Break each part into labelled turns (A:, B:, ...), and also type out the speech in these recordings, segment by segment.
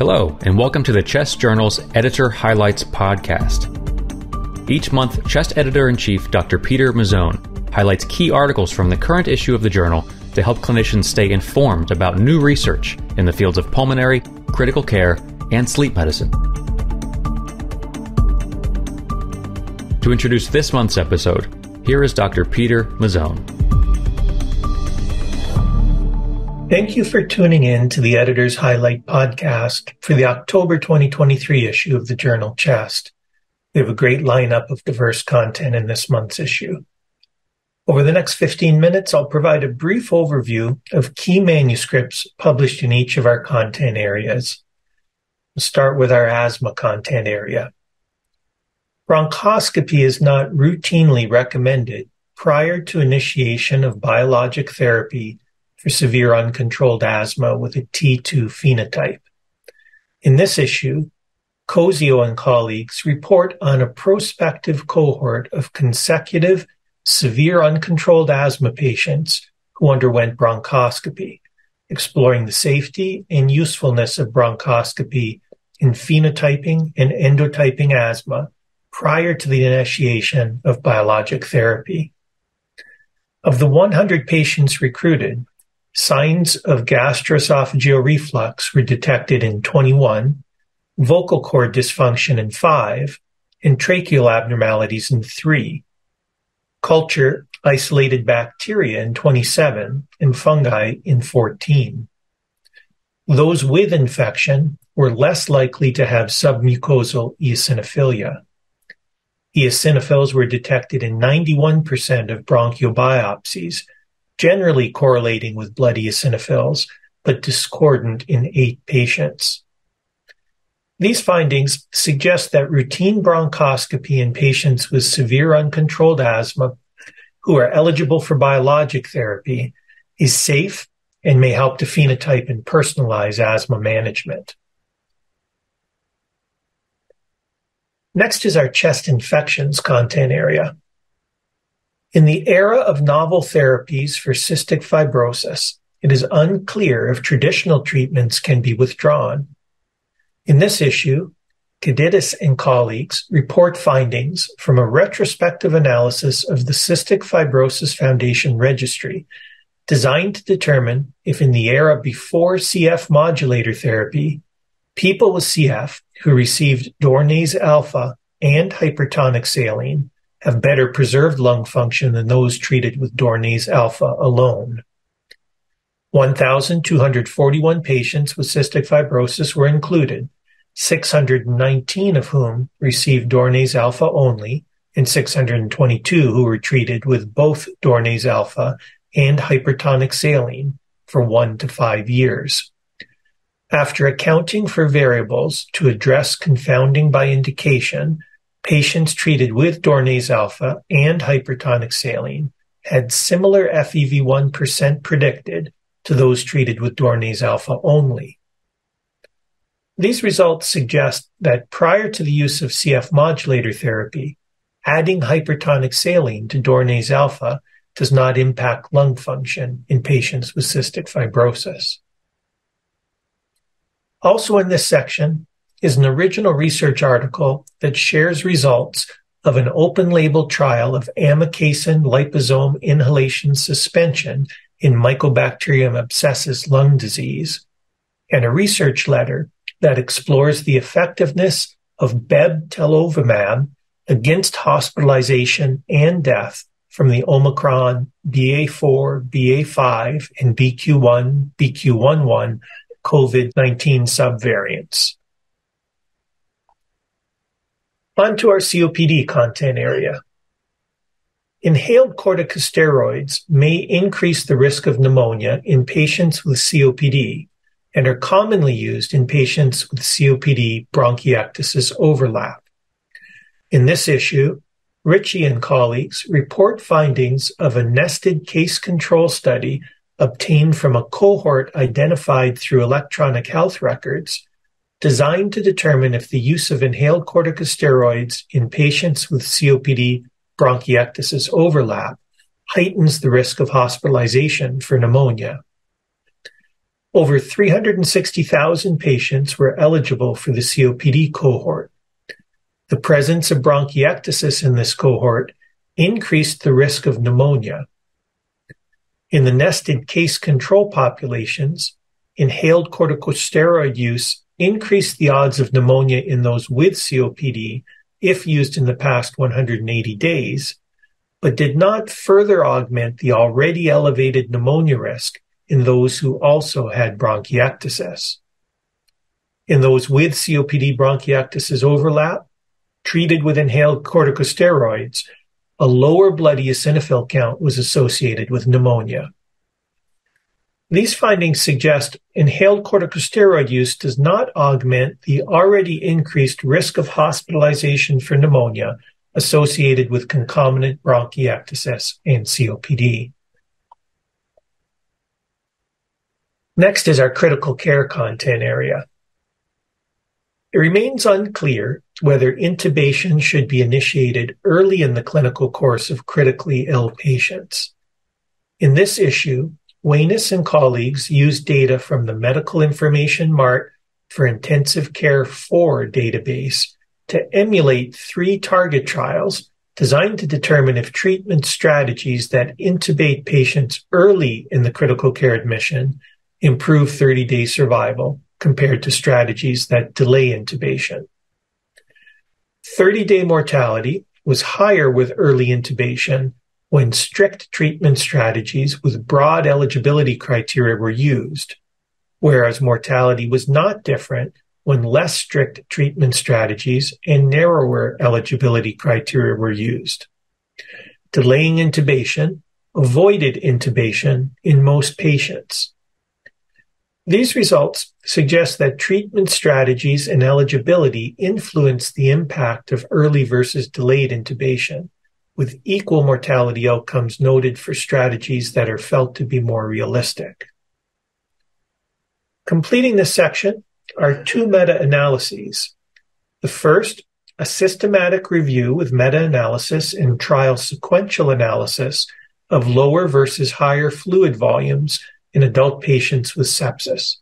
A: Hello, and welcome to the Chest Journal's Editor Highlights podcast. Each month, Chest Editor in Chief Dr. Peter Mazzone highlights key articles from the current issue of the journal to help clinicians stay informed about new research in the fields of pulmonary, critical care, and sleep medicine. To introduce this month's episode, here is Dr. Peter Mazzone.
B: Thank you for tuning in to the Editor's Highlight podcast for the October 2023 issue of the journal Chest. We have a great lineup of diverse content in this month's issue. Over the next 15 minutes, I'll provide a brief overview of key manuscripts published in each of our content areas. We'll start with our asthma content area. Bronchoscopy is not routinely recommended prior to initiation of biologic therapy for severe uncontrolled asthma with a T2 phenotype. In this issue, Cosio and colleagues report on a prospective cohort of consecutive severe uncontrolled asthma patients who underwent bronchoscopy, exploring the safety and usefulness of bronchoscopy in phenotyping and endotyping asthma prior to the initiation of biologic therapy. Of the 100 patients recruited, Signs of gastroesophageal reflux were detected in 21, vocal cord dysfunction in 5, and tracheal abnormalities in 3. Culture isolated bacteria in 27 and fungi in 14. Those with infection were less likely to have submucosal eosinophilia. Eosinophils were detected in 91% of bronchial biopsies, generally correlating with blood eosinophils, but discordant in eight patients. These findings suggest that routine bronchoscopy in patients with severe uncontrolled asthma who are eligible for biologic therapy is safe and may help to phenotype and personalize asthma management. Next is our chest infections content area. In the era of novel therapies for cystic fibrosis, it is unclear if traditional treatments can be withdrawn. In this issue, Kadidis and colleagues report findings from a retrospective analysis of the Cystic Fibrosis Foundation registry designed to determine if in the era before CF modulator therapy, people with CF who received Dornase alfa and hypertonic saline have better preserved lung function than those treated with Dornase alfa alone. 1,241 patients with cystic fibrosis were included, 619 of whom received Dornase alfa only, and 622 who were treated with both Dornase alfa and hypertonic saline for one to five years. After accounting for variables to address confounding by indication, Patients treated with Dornase alfa and hypertonic saline had similar FEV1 percent predicted to those treated with Dornase alfa only. These results suggest that prior to the use of CF modulator therapy, adding hypertonic saline to Dornase alfa does not impact lung function in patients with cystic fibrosis. Also in this section, is an original research article that shares results of an open label trial of amikacin liposome inhalation suspension in Mycobacterium abscessus lung disease, and a research letter that explores the effectiveness of bebtelovimab against hospitalization and death from the Omicron BA4, BA5, and BQ1, BQ11 COVID-19 subvariants. On to our COPD content area. Inhaled corticosteroids may increase the risk of pneumonia in patients with COPD and are commonly used in patients with COPD bronchiectasis overlap. In this issue, Ritchie and colleagues report findings of a nested case control study obtained from a cohort identified through electronic health records designed to determine if the use of inhaled corticosteroids in patients with COPD bronchiectasis overlap heightens the risk of hospitalization for pneumonia. over 360,000 patients were eligible for the COPD cohort. The presence of bronchiectasis in this cohort increased the risk of pneumonia. In the nested case control populations, inhaled corticosteroid use increased the odds of pneumonia in those with COPD if used in the past 180 days, but did not further augment the already elevated pneumonia risk in those who also had bronchiectasis. In those with COPD bronchiectasis overlap, treated with inhaled corticosteroids, a lower blood eosinophil count was associated with pneumonia. These findings suggest inhaled corticosteroid use does not augment the already increased risk of hospitalization for pneumonia associated with concomitant bronchiectasis and COPD. Next is our critical care content area. It remains unclear whether intubation should be initiated early in the clinical course of critically ill patients. In this issue, Weines and colleagues used data from the Medical Information Mart for Intensive Care 4 database to emulate three target trials designed to determine if treatment strategies that intubate patients early in the critical care admission improve 30-day survival compared to strategies that delay intubation. 30-day mortality was higher with early intubation when strict treatment strategies with broad eligibility criteria were used, whereas mortality was not different when less strict treatment strategies and narrower eligibility criteria were used. Delaying intubation avoided intubation in most patients. These results suggest that treatment strategies and eligibility influence the impact of early versus delayed intubation, with equal mortality outcomes noted for strategies that are felt to be more realistic. Completing this section, are two meta-analyses. The first, a systematic review with meta-analysis and trial sequential analysis of lower versus higher fluid volumes in adult patients with sepsis.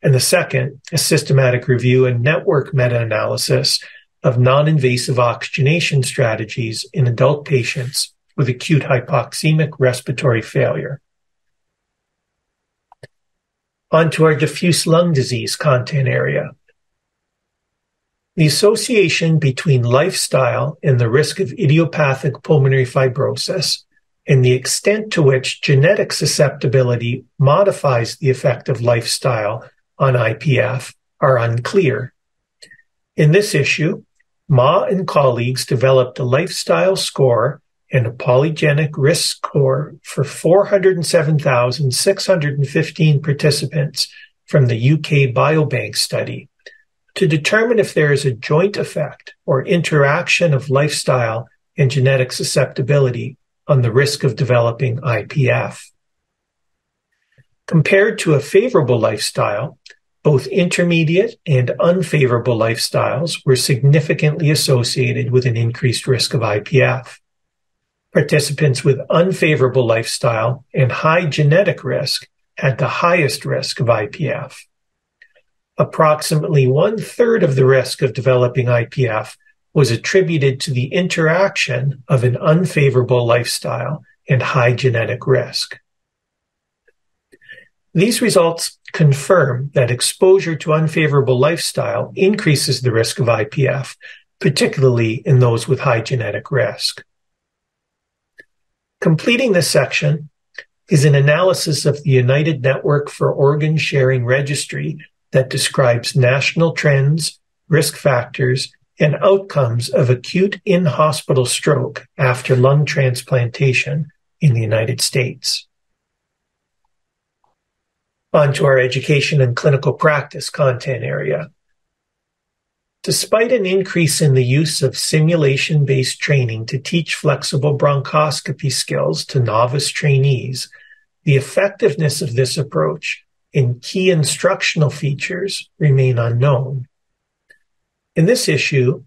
B: And the second, a systematic review and network meta-analysis of non-invasive oxygenation strategies in adult patients with acute hypoxemic respiratory failure. Onto our diffuse lung disease content area. The association between lifestyle and the risk of idiopathic pulmonary fibrosis and the extent to which genetic susceptibility modifies the effect of lifestyle on IPF are unclear. In this issue, Ma and colleagues developed a lifestyle score and a polygenic risk score for 407,615 participants from the UK Biobank study to determine if there is a joint effect or interaction of lifestyle and genetic susceptibility on the risk of developing IPF. Compared to a favorable lifestyle, both intermediate and unfavorable lifestyles were significantly associated with an increased risk of IPF. Participants with unfavorable lifestyle and high genetic risk had the highest risk of IPF. Approximately one-third of the risk of developing IPF was attributed to the interaction of an unfavorable lifestyle and high genetic risk. These results confirm that exposure to unfavorable lifestyle increases the risk of IPF, particularly in those with high genetic risk. Completing this section is an analysis of the United Network for Organ Sharing Registry that describes national trends, risk factors, and outcomes of acute in-hospital stroke after lung transplantation in the United States. On to our education and clinical practice content area. Despite an increase in the use of simulation-based training to teach flexible bronchoscopy skills to novice trainees, the effectiveness of this approach and key instructional features remain unknown. In this issue,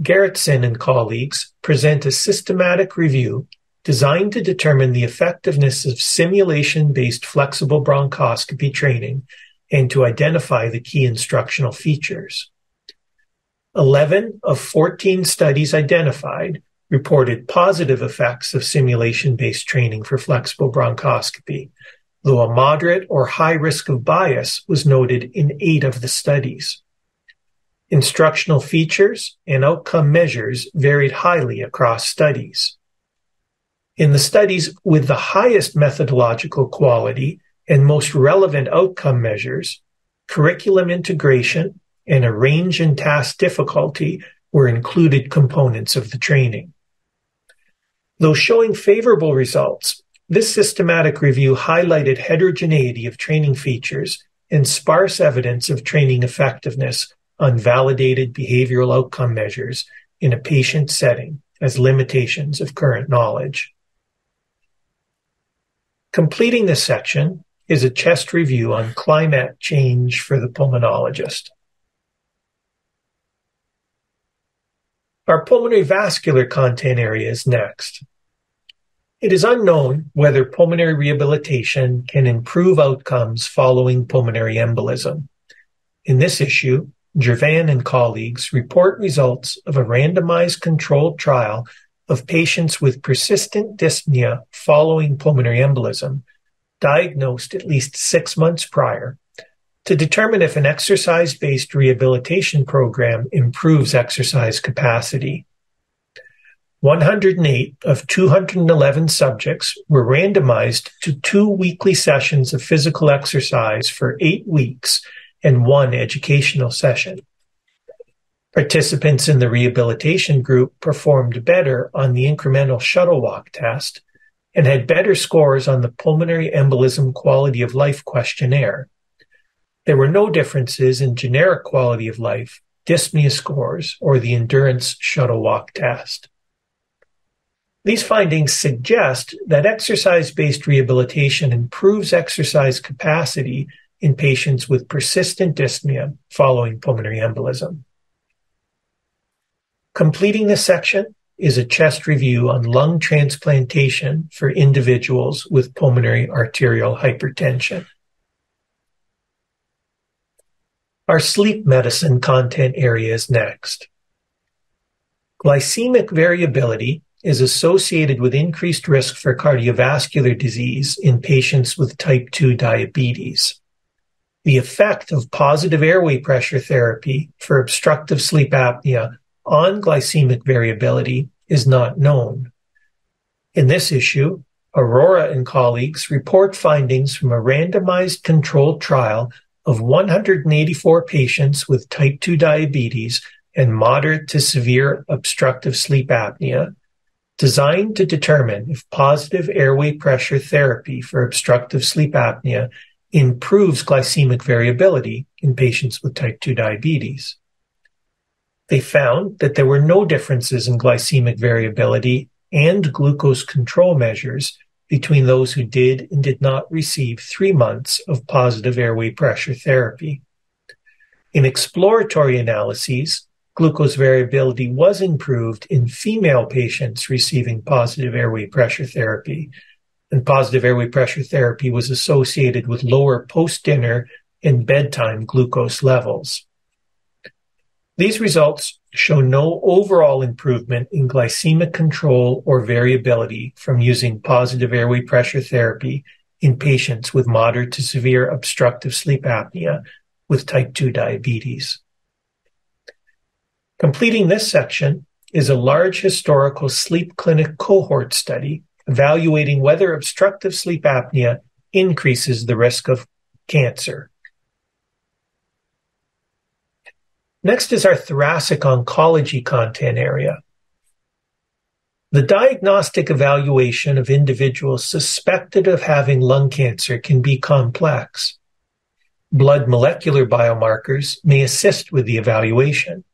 B: Gerritsen and colleagues present a systematic review designed to determine the effectiveness of simulation-based flexible bronchoscopy training and to identify the key instructional features. 11 of 14 studies identified reported positive effects of simulation-based training for flexible bronchoscopy, though a moderate or high risk of bias was noted in eight of the studies. Instructional features and outcome measures varied highly across studies. In the studies with the highest methodological quality and most relevant outcome measures, curriculum integration and a range in task difficulty were included components of the training. Though showing favorable results, this systematic review highlighted heterogeneity of training features and sparse evidence of training effectiveness on validated behavioral outcome measures in a patient setting as limitations of current knowledge. Completing this section is a chest review on climate change for the pulmonologist. Our pulmonary vascular content area is next. It is unknown whether pulmonary rehabilitation can improve outcomes following pulmonary embolism. In this issue, Jervan and colleagues report results of a randomized controlled trial of patients with persistent dyspnea following pulmonary embolism, diagnosed at least six months prior, to determine if an exercise-based rehabilitation program improves exercise capacity. 108 of 211 subjects were randomized to two weekly sessions of physical exercise for eight weeks and one educational session. Participants in the rehabilitation group performed better on the incremental shuttle walk test and had better scores on the pulmonary embolism quality of life questionnaire. There were no differences in generic quality of life, dyspnea scores, or the endurance shuttle walk test. These findings suggest that exercise-based rehabilitation improves exercise capacity in patients with persistent dyspnea following pulmonary embolism. Completing this section is a chest review on lung transplantation for individuals with pulmonary arterial hypertension. Our sleep medicine content area is next. Glycemic variability is associated with increased risk for cardiovascular disease in patients with type 2 diabetes. The effect of positive airway pressure therapy for obstructive sleep apnea on glycemic variability is not known. In this issue, Aurora and colleagues report findings from a randomized controlled trial of 184 patients with type 2 diabetes and moderate to severe obstructive sleep apnea, designed to determine if positive airway pressure therapy for obstructive sleep apnea improves glycemic variability in patients with type 2 diabetes. They found that there were no differences in glycemic variability and glucose control measures between those who did and did not receive three months of positive airway pressure therapy. In exploratory analyses, glucose variability was improved in female patients receiving positive airway pressure therapy, and positive airway pressure therapy was associated with lower post-dinner and bedtime glucose levels. These results show no overall improvement in glycemic control or variability from using positive airway pressure therapy in patients with moderate to severe obstructive sleep apnea with type 2 diabetes. Completing this section is a large historical sleep clinic cohort study evaluating whether obstructive sleep apnea increases the risk of cancer. Next is our thoracic oncology content area. The diagnostic evaluation of individuals suspected of having lung cancer can be complex. Blood molecular biomarkers may assist with the evaluation.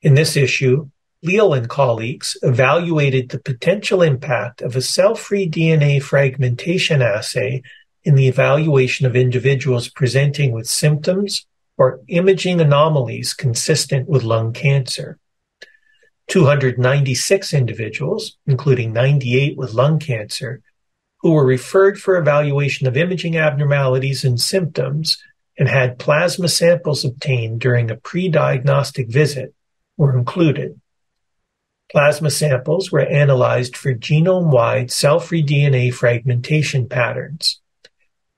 B: In this issue, Leal and colleagues evaluated the potential impact of a cell-free DNA fragmentation assay in the evaluation of individuals presenting with symptoms or imaging anomalies consistent with lung cancer. 296 individuals, including 98 with lung cancer, who were referred for evaluation of imaging abnormalities and symptoms and had plasma samples obtained during a pre-diagnostic visit were included. Plasma samples were analyzed for genome-wide cell-free DNA fragmentation patterns.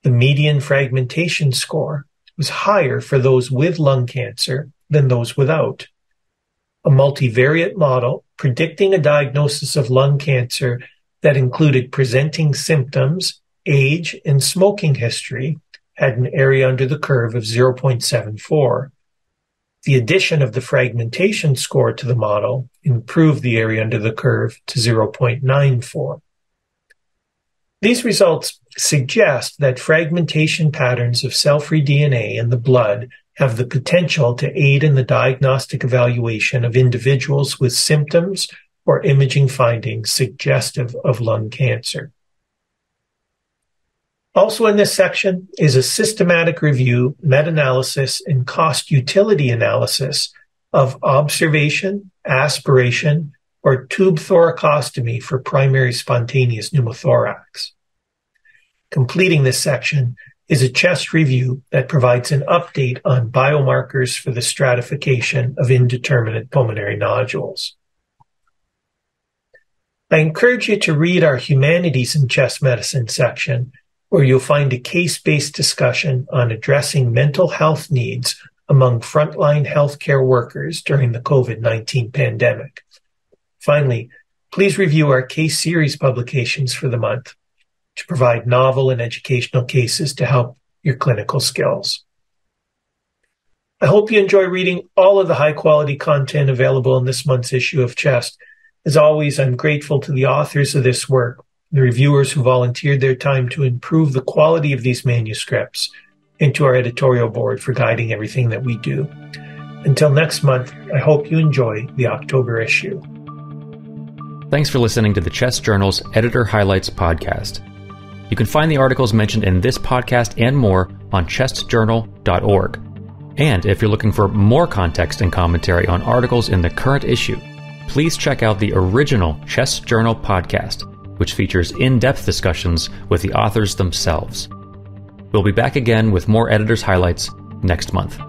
B: The median fragmentation score was higher for those with lung cancer than those without. A multivariate model predicting a diagnosis of lung cancer that included presenting symptoms, age, and smoking history had an area under the curve of 0.74. The addition of the fragmentation score to the model improved the area under the curve to 0.94. These results suggest that fragmentation patterns of cell-free DNA in the blood have the potential to aid in the diagnostic evaluation of individuals with symptoms or imaging findings suggestive of lung cancer. Also in this section is a systematic review, meta-analysis, and cost utility analysis of observation, aspiration, or tube thoracostomy for primary spontaneous pneumothorax. Completing this section is a chest review that provides an update on biomarkers for the stratification of indeterminate pulmonary nodules. I encourage you to read our Humanities in Chest Medicine section, where you'll find a case-based discussion on addressing mental health needs among frontline healthcare workers during the COVID-19 pandemic. Finally, please review our case series publications for the month to provide novel and educational cases to help your clinical skills. I hope you enjoy reading all of the high quality content available in this month's issue of Chest as always, I'm grateful to the authors of this work, the reviewers who volunteered their time to improve the quality of these manuscripts, and to our editorial board for guiding everything that we do. Until next month, I hope you enjoy the October issue.
A: Thanks for listening to the Chest Journal's Editor Highlights podcast. You can find the articles mentioned in this podcast and more on chestjournal.org. And if you're looking for more context and commentary on articles in the current issue, please check out the original Chest Journal podcast, which features in depth discussions with the authors themselves. We'll be back again with more editors' highlights next month.